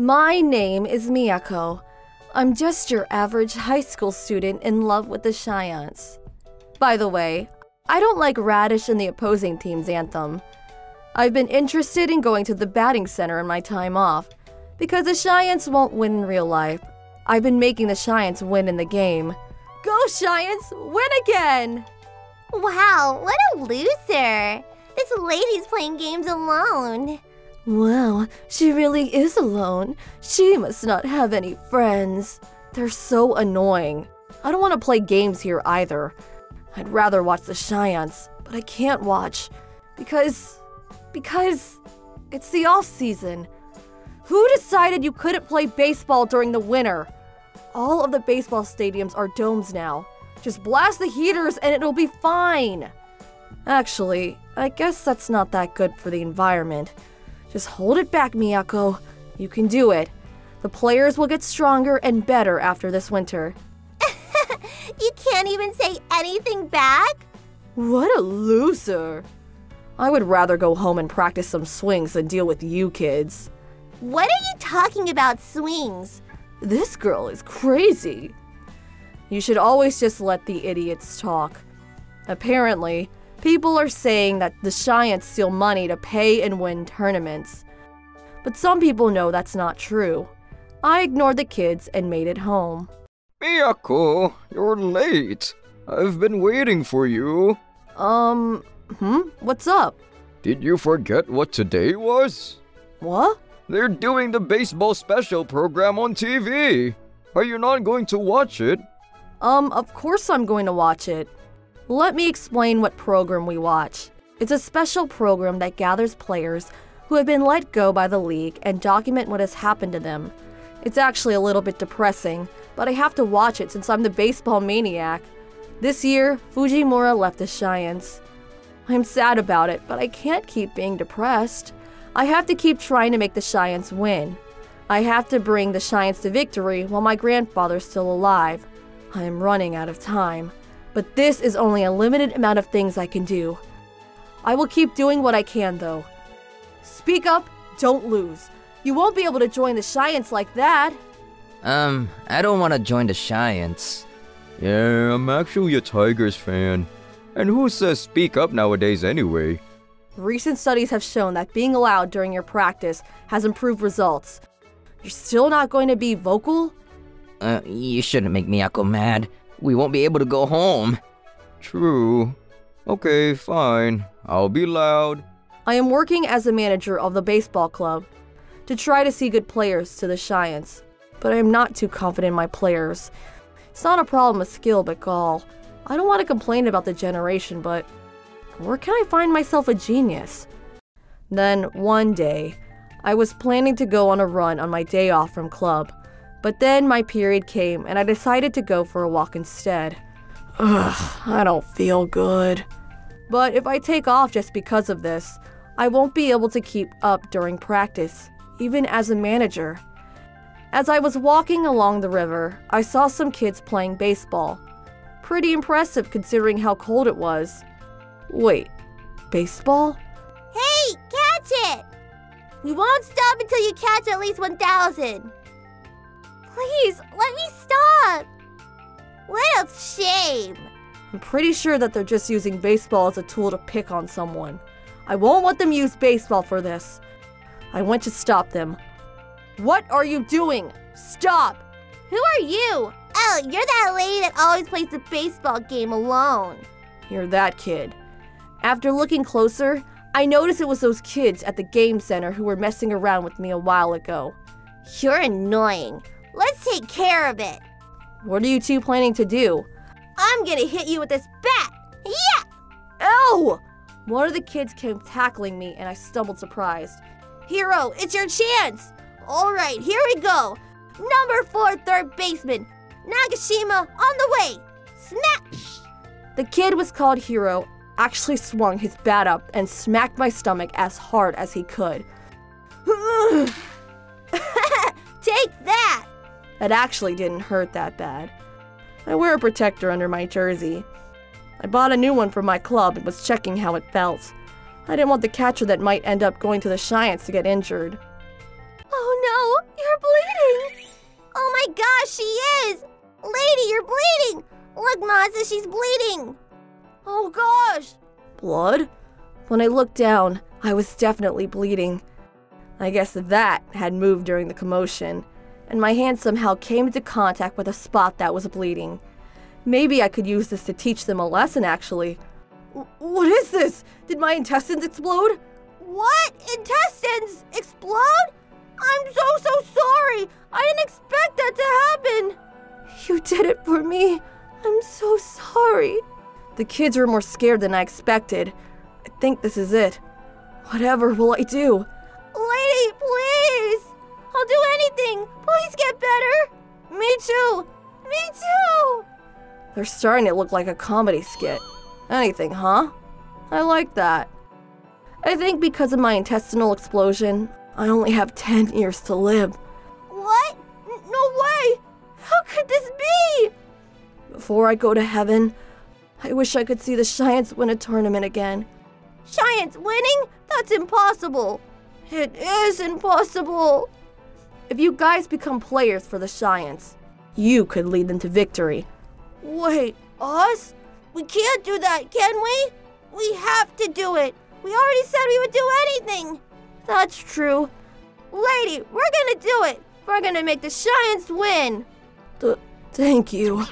My name is Miyako. I'm just your average high school student in love with the Giants. By the way, I don't like Radish and the opposing team's anthem. I've been interested in going to the batting center in my time off because the Giants won't win in real life. I've been making the Giants win in the game. Go Giants, win again! Wow, what a loser! This lady's playing games alone. Wow, she really is alone. She must not have any friends. They're so annoying. I don't want to play games here either. I'd rather watch the Giants, but I can't watch because because it's the off season. Who decided you couldn't play baseball during the winter? All of the baseball stadiums are domes now. Just blast the heaters and it'll be fine. Actually, I guess that's not that good for the environment. Just hold it back, Miyako. You can do it. The players will get stronger and better after this winter. you can't even say anything back? What a loser. I would rather go home and practice some swings than deal with you kids. What are you talking about, swings? This girl is crazy. You should always just let the idiots talk. Apparently, people are saying that the Giants steal money to pay and win tournaments. But some people know that's not true. I ignored the kids and made it home. Miyako, you're late. I've been waiting for you. Um, hmm? What's up? Did you forget what today was? What? They're doing the baseball special program on TV. Are you not going to watch it? Um, of course I'm going to watch it. Let me explain what program we watch. It's a special program that gathers players who have been let go by the league and document what has happened to them. It's actually a little bit depressing, but I have to watch it since I'm the baseball maniac. This year, Fujimura left the Giants. I'm sad about it, but I can't keep being depressed. I have to keep trying to make the Giants win. I have to bring the Giants to victory while my grandfather's still alive. I am running out of time. But this is only a limited amount of things I can do. I will keep doing what I can, though. Speak up, don't lose. You won't be able to join the Giants like that. Um, I don't want to join the Giants. Yeah, I'm actually a Tigers fan. And who says speak up nowadays anyway? Recent studies have shown that being allowed during your practice has improved results. You're still not going to be vocal? Uh, you shouldn't make Miyako mad. We won't be able to go home. True. Okay, fine. I'll be loud. I am working as a manager of the baseball club to try to see good players to the Giants, but I am not too confident in my players. It's not a problem of skill, but gall. I don't want to complain about the generation, but where can I find myself a genius? Then, one day, I was planning to go on a run on my day off from club, but then my period came and I decided to go for a walk instead. Ugh, I don't feel good. But if I take off just because of this, I won't be able to keep up during practice, even as a manager. As I was walking along the river, I saw some kids playing baseball. Pretty impressive considering how cold it was. Wait, baseball? Hey, catch it! We won't stop until you catch at least 1,000. Please, let me stop. What a shame. I'm pretty sure that they're just using baseball as a tool to pick on someone. I won't let them use baseball for this. I went to stop them. What are you doing? Stop! Who are you? Oh, you're that lady that always plays the baseball game alone. You're that kid. After looking closer, I noticed it was those kids at the game center who were messing around with me a while ago. You're annoying. Let's take care of it. What are you two planning to do? I'm gonna hit you with this bat. Yeah! Ow! One of the kids came tackling me and I stumbled surprised. Hiro, it's your chance! Alright, here we go. Number four third baseman, Nagashima on the way. Snap! The kid was called Hiro actually swung his bat up and smacked my stomach as hard as he could. That! It actually didn't hurt that bad. I wear a protector under my jersey. I bought a new one for my club and was checking how it felt. I didn't want the catcher that might end up going to the Giants to get injured. Oh no, you're bleeding! Oh my gosh, she is! Lady, you're bleeding! Look, Masa, she's bleeding! Oh gosh! Blood? When I looked down, I was definitely bleeding. I guess that had moved during the commotion, and my hand somehow came into contact with a spot that was bleeding. Maybe I could use this to teach them a lesson, actually. W- what is this? Did my intestines explode? What? Intestines? Explode? I'm so, so sorry! I didn't expect that to happen! You did it for me. I'm so sorry. The kids were more scared than I expected. I think this is it. Whatever will I do? Do anything! Please get better! Me too! Me too! They're starting to look like a comedy skit. Anything, huh? I like that. I think because of my intestinal explosion, I only have 10 years to live. What? No way! How could this be? Before I go to heaven, I wish I could see the Giants win a tournament again. Giants winning? That's impossible. It is impossible. If you guys become players for the Giants, you could lead them to victory. Wait, us? We can't do that, can we? We have to do it. We already said we would do anything. That's true. Lady, we're gonna do it. We're gonna make the Giants win. Th- thank you.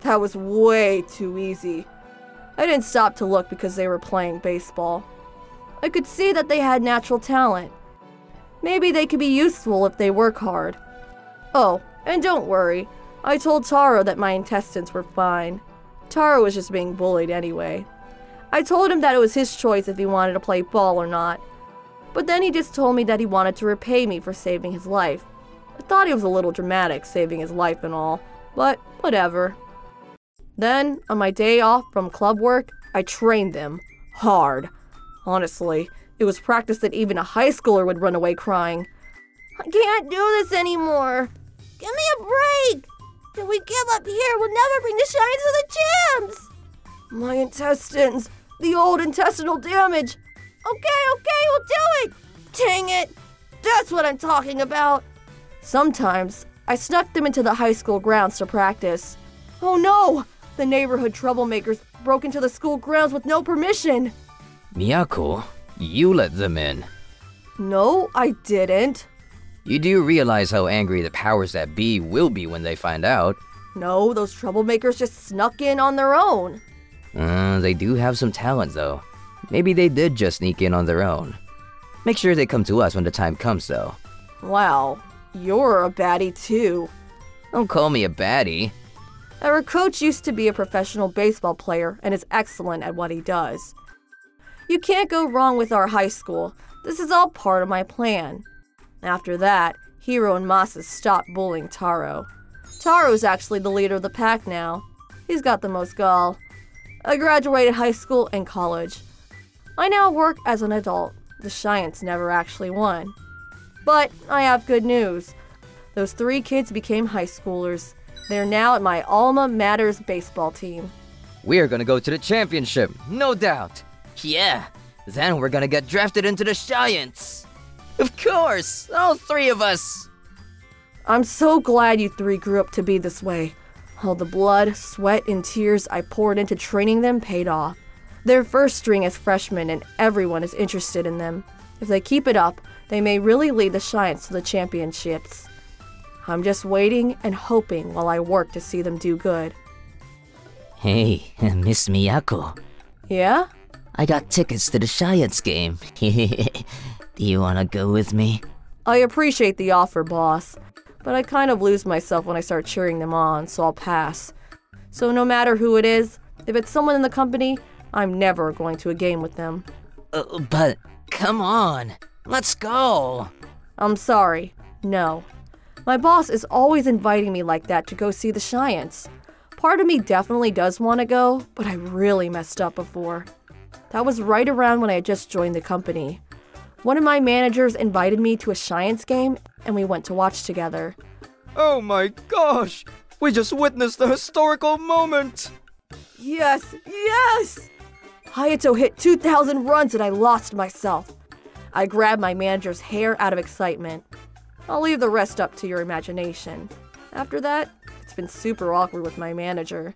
That was way too easy. I didn't stop to look because they were playing baseball. I could see that they had natural talent. Maybe they could be useful if they work hard. Oh, and don't worry, I told Taro that my intestines were fine. Taro was just being bullied anyway. I told him that it was his choice if he wanted to play ball or not. But then he just told me that he wanted to repay me for saving his life. I thought he was a little dramatic, saving his life and all, but whatever. Then, on my day off from club work, I trained them. Hard. Honestly, it was practice that even a high schooler would run away crying. I can't do this anymore. Give me a break. If we give up here, we'll never bring the Giants to the champs. My intestines! The old intestinal damage! Okay, okay, we'll do it. Dang it! That's what I'm talking about! Sometimes, I snuck them into the high school grounds to practice. Oh no! The neighborhood troublemakers broke into the school grounds with no permission! Miyako, you let them in. No, I didn't. You do realize how angry the powers that be will be when they find out. No, those troublemakers just snuck in on their own. Uh, they do have some talent, though. Maybe they did just sneak in on their own. Make sure they come to us when the time comes, though. Wow, you're a baddie too. Don't call me a baddie. Our coach used to be a professional baseball player and is excellent at what he does. You can't go wrong with our high school. This is all part of my plan. After that, Hiro and Masa stopped bullying Taro. Taro's actually the leader of the pack now. He's got the most gall. I graduated high school and college. I now work as an adult. The Giants never actually won. But I have good news. Those three kids became high schoolers. They're now at my Alma Matters baseball team. We're gonna go to the championship, no doubt. Yeah, then we're gonna get drafted into the Giants. Of course, all three of us. I'm so glad you three grew up to be this way. All the blood, sweat, and tears I poured into training them paid off. They're first string as freshmen, and everyone is interested in them. If they keep it up, they may really lead the Giants to the championships. I'm just waiting and hoping while I work to see them do good. Hey, Miss Miyako. Yeah? I got tickets to the Giants game. Do you wanna go with me? I appreciate the offer, boss, but I kind of lose myself when I start cheering them on, so I'll pass. So no matter who it is, if it's someone in the company, I'm never going to a game with them. Uh, but come on, let's go. I'm sorry. No. My boss is always inviting me like that to go see the Giants. Part of me definitely does want to go, but I really messed up before. That was right around when I had just joined the company. One of my managers invited me to a Giants game, and we went to watch together. Oh my gosh! We just witnessed a historical moment! Yes, yes! Hayato hit 2,000 runs and I lost myself. I grabbed my manager's hair out of excitement. I'll leave the rest up to your imagination. After that, it's been super awkward with my manager.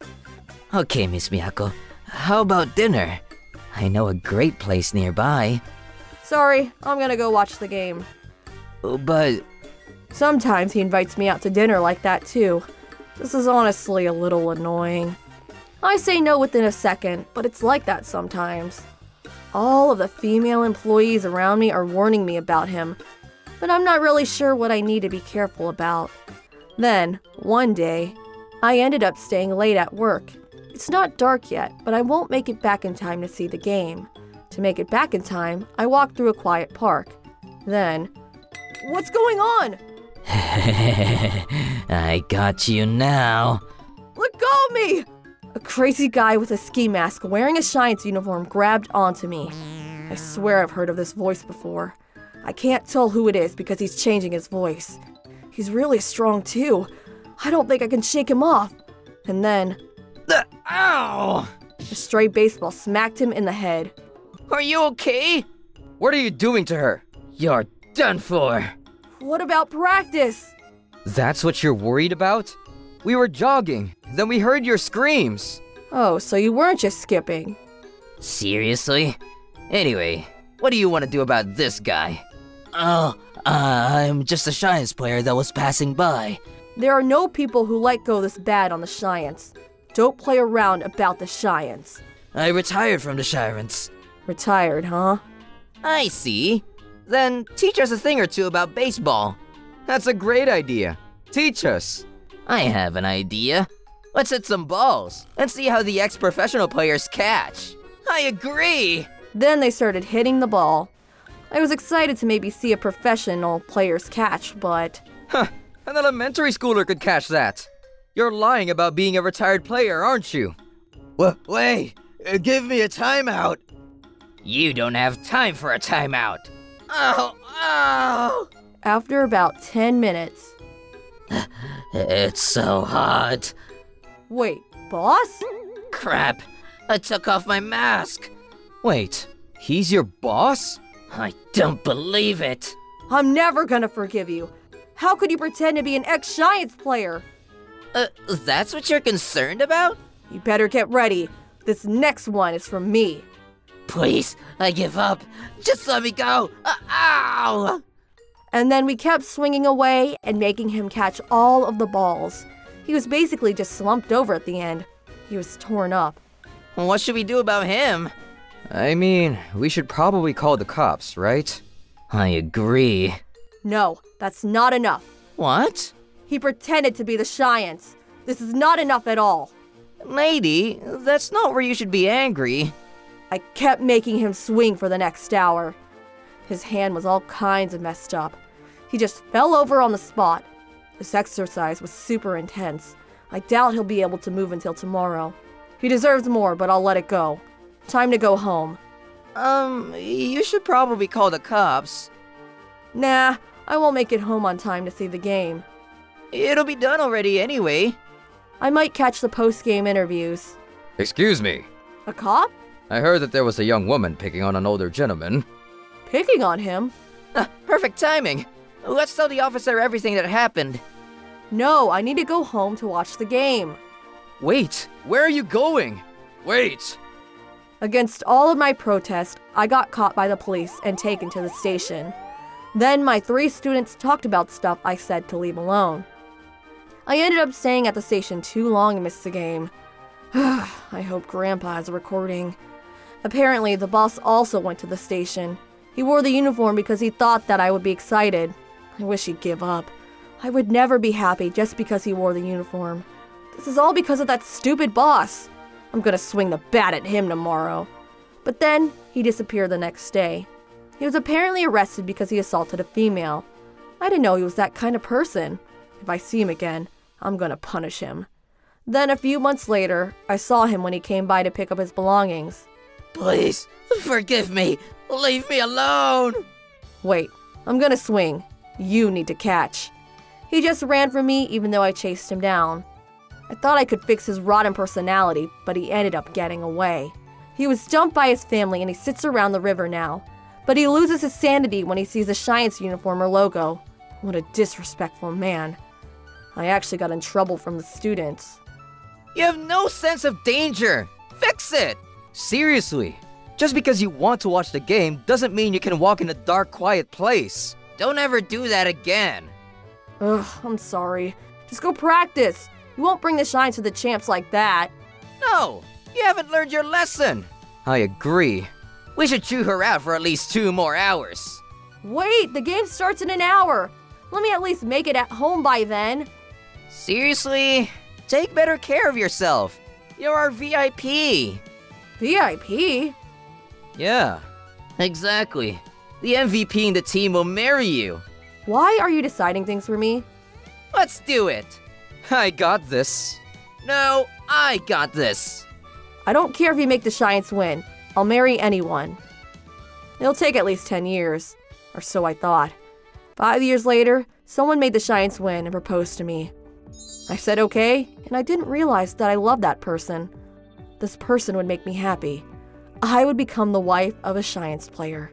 Okay, Miss Miyako. How about dinner? I know a great place nearby. Sorry, I'm gonna go watch the game. Oh, but Sometimes he invites me out to dinner like that too. This is honestly a little annoying. I say no within a second, but it's like that sometimes. All of the female employees around me are warning me about him, but I'm not really sure what I need to be careful about. Then, one day, I ended up staying late at work. It's not dark yet, but I won't make it back in time to see the game. To make it back in time, I walk through a quiet park. Then, what's going on? I got you now. Let go of me! A crazy guy with a ski mask wearing a Giants uniform grabbed onto me. I swear I've heard of this voice before. I can't tell who it is because he's changing his voice. He's really strong too. I don't think I can shake him off. And then, Uh, ow! a stray baseball smacked him in the head. Are you okay? What are you doing to her? You're done for. What about practice? That's what you're worried about? We were jogging, then we heard your screams. Oh, so you weren't just skipping. Seriously? Anyway, what do you want to do about this guy? Oh, uh, I'm just a Giants player that was passing by. There are no people who let go this bad on the Giants. Don't play around about the Giants. I retired from the Shirents. Retired, huh? I see. Then teach us a thing or two about baseball. That's a great idea. Teach us. I have an idea. Let's hit some balls and see how the ex professional players catch. I agree. Then they started hitting the ball. I was excited to maybe see a professional player's catch, but Huh, an elementary schooler could catch that. You're lying about being a retired player, aren't you? Wha wait, uh, give me a timeout. You don't have time for a timeout. Oh, oh. after about 10 minutes. It's so hot. Wait, boss? Crap. I took off my mask. Wait, he's your boss? I don't believe it. I'm never gonna forgive you. How could you pretend to be an ex Giants player? Uh, that's what you're concerned about? You better get ready. This next one is from me. Please, I give up. Just let me go. Uh, ow! And then we kept swinging away and making him catch all of the balls. He was basically just slumped over at the end. He was torn up. What should we do about him? I mean, we should probably call the cops, right? I agree. No, that's not enough. What? He pretended to be the Giants. This is not enough at all. Lady, that's not where you should be angry. I kept making him swing for the next hour. His hand was all kinds of messed up. He just fell over on the spot. This exercise was super intense. I doubt he'll be able to move until tomorrow. He deserves more, but I'll let it go. Time to go home. Um, you should probably call the cops. Nah, I won't make it home on time to see the game. It'll be done already anyway. I might catch the post game interviews. Excuse me. A cop? I heard that there was a young woman picking on an older gentleman. Picking on him? Ah, perfect timing. Let's tell the officer everything that happened. No, I need to go home to watch the game. Wait, where are you going? Wait! Against all of my protest, I got caught by the police and taken to the station. Then my three students talked about stuff I said to leave alone. I ended up staying at the station too long and missed the game. I hope Grandpa is recording. Apparently, the boss also went to the station. He wore the uniform because he thought that I would be excited. I wish he'd give up. I would never be happy just because he wore the uniform. This is all because of that stupid boss. I'm gonna swing the bat at him tomorrow. But then, he disappeared the next day. He was apparently arrested because he assaulted a female. I didn't know he was that kind of person. If I see him again, I'm gonna punish him. Then, a few months later, I saw him when he came by to pick up his belongings. Please, forgive me. Leave me alone. Wait, I'm gonna swing. You need to catch. He just ran from me even though I chased him down. I thought I could fix his rotten personality, but he ended up getting away. He was dumped by his family and he sits around the river now. But he loses his sanity when he sees a Giants uniform or logo. What a disrespectful man. I actually got in trouble from the students. You have no sense of danger. Fix it. Seriously. Just because you want to watch the game doesn't mean you can walk in a dark, quiet place. Don't ever do that again. Ugh, I'm sorry. Just go practice. You won't bring the shine to the champs like that. No, you haven't learned your lesson. I agree. We should chew her out for at least two more hours. Wait, the game starts in an hour. Let me at least make it at home by then. Seriously? Take better care of yourself. You're our VIP. VIP? Yeah, exactly. The MVP in the team will marry you. Why are you deciding things for me? Let's do it. I got this. No, I got this. I don't care if you make the Giants win. I'll marry anyone. It'll take at least 10 years, or so I thought. Five years later, someone made the Giants win and proposed to me. I said okay, and I didn't realize that I loved that person. This person would make me happy. I would become the wife of a Giants player.